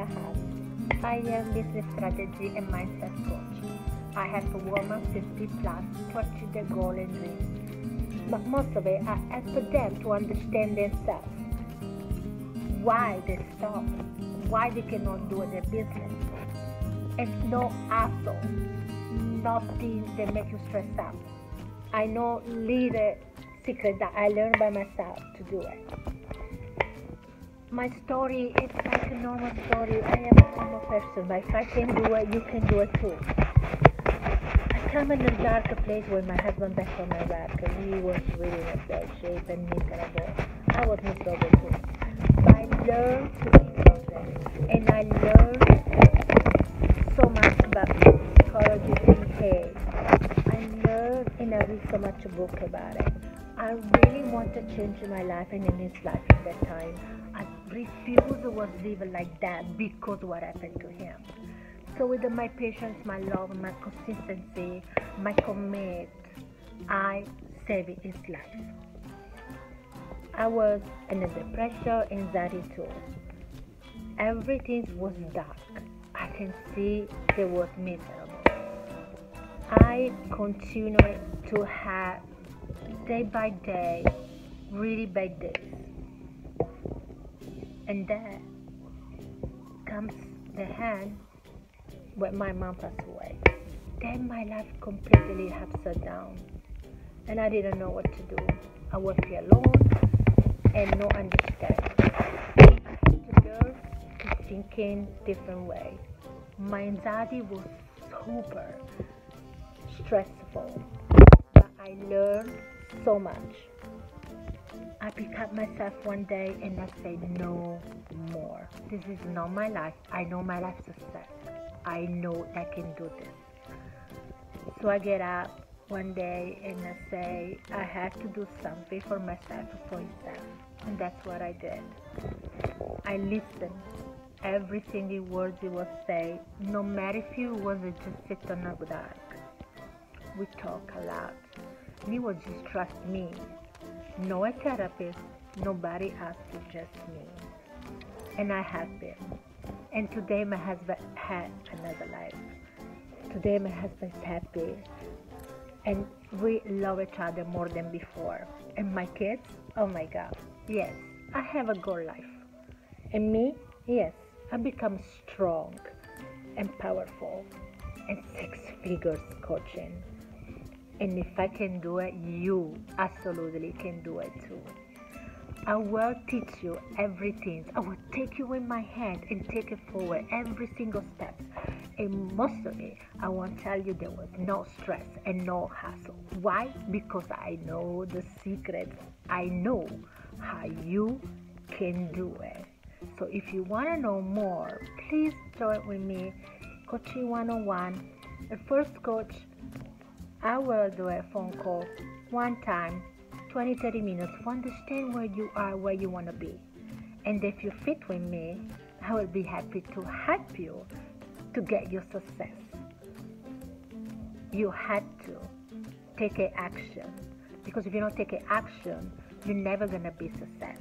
Lahad. I am business strategy and mindset coach. I help women 50 plus achieve their goal and dreams. But most of it, I help them to understand themselves. Why they stop, why they cannot do their business. It's no hassle, nothing that make you stress out. I know little secret that I learned by myself to do it. My story is like a normal story. I am a normal person, but if I can do it, you can do it too. I come in a darker place when my husband back from Iraq and he was really in a bad shape and miserable. I was miserable too. But I learned to be present and I learned so much about psychology and hey. I learned and I read so much book about it. I really want to change my life and in his life at that time. Refused to live like that because what happened to him. So with my patience, my love, my consistency, my commit, I saved his life. I was in a depression, anxiety too. Everything was dark. I can see there was miserable. I continued to have day by day really bad days. And there comes the hand when my mom passed away. Then my life completely upside down. And I didn't know what to do. I was here alone and no understanding. I had to learn to think in different way. My anxiety was super stressful. But I learned so much. I picked up myself one day and I said, no more. This is not my life. I know my life success. I know I can do this. So I get up one day and I say, I have to do something for myself, for myself. And that's what I did. I listened every single word he was saying, no matter if he was just sit on a dark. We talk a lot. He was just trust me. No a therapist, nobody else, just me. And I have been. And today my husband had another life. Today my husband is happy. And we love each other more than before. And my kids, oh my God, yes, I have a good life. And me, yes, I become strong and powerful and six figures coaching. And if I can do it, you absolutely can do it too. I will teach you everything. I will take you in my hand and take it forward every single step. And most of it, I want to tell you there was no stress and no hassle. Why? Because I know the secrets. I know how you can do it. So if you want to know more, please join with me, Coaching 101. The first coach I will do a phone call one time, 20 30 minutes to understand where you are, where you want to be. And if you fit with me, I will be happy to help you to get your success. You had to take a action because if you don't take a action, you're never gonna be success.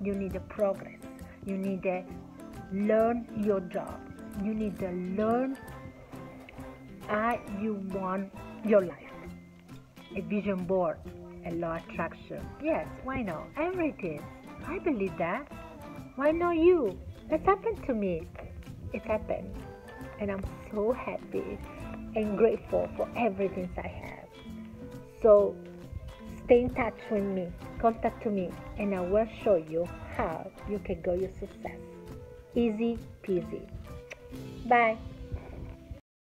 You need a progress. You need to learn your job. You need to learn how you want your life. A vision board, a law attraction. Yes, why not? Everything. I believe that. Why not you? It's happened to me. It happened. And I'm so happy and grateful for everything I have. So stay in touch with me, contact to me, and I will show you how you can go your success. Easy peasy. Bye.